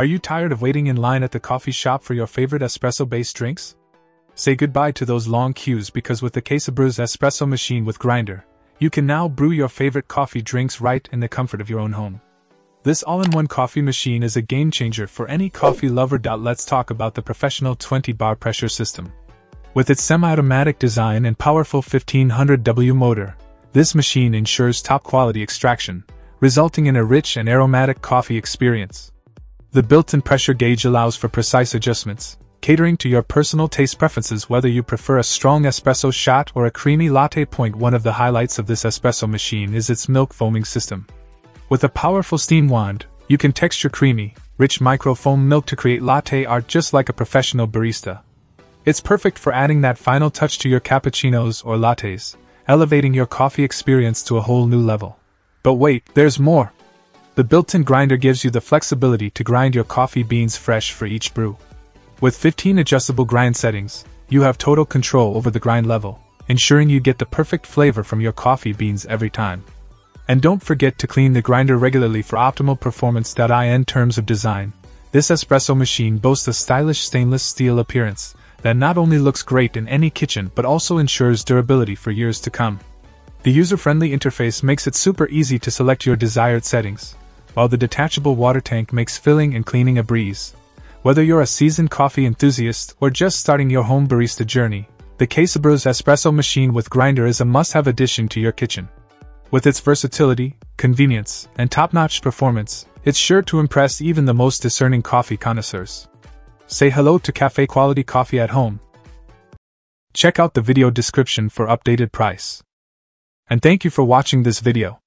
Are you tired of waiting in line at the coffee shop for your favorite espresso based drinks? Say goodbye to those long queues because with the Casabrews espresso machine with grinder, you can now brew your favorite coffee drinks right in the comfort of your own home. This all in one coffee machine is a game changer for any coffee lover. Let's talk about the professional 20 bar pressure system. With its semi automatic design and powerful 1500W motor, this machine ensures top quality extraction, resulting in a rich and aromatic coffee experience. The built in pressure gauge allows for precise adjustments, catering to your personal taste preferences whether you prefer a strong espresso shot or a creamy latte. Point one of the highlights of this espresso machine is its milk foaming system. With a powerful steam wand, you can texture creamy, rich microfoam milk to create latte art just like a professional barista. It's perfect for adding that final touch to your cappuccinos or lattes, elevating your coffee experience to a whole new level. But wait, there's more! The built in grinder gives you the flexibility to grind your coffee beans fresh for each brew. With 15 adjustable grind settings, you have total control over the grind level, ensuring you get the perfect flavor from your coffee beans every time. And don't forget to clean the grinder regularly for optimal performance. In terms of design, this espresso machine boasts a stylish stainless steel appearance that not only looks great in any kitchen but also ensures durability for years to come. The user friendly interface makes it super easy to select your desired settings, while the detachable water tank makes filling and cleaning a breeze. Whether you're a seasoned coffee enthusiast or just starting your home barista journey, the Casabrews espresso machine with grinder is a must have addition to your kitchen. With its versatility, convenience, and top notch performance, it's sure to impress even the most discerning coffee connoisseurs. Say hello to cafe quality coffee at home. Check out the video description for updated price. And thank you for watching this video.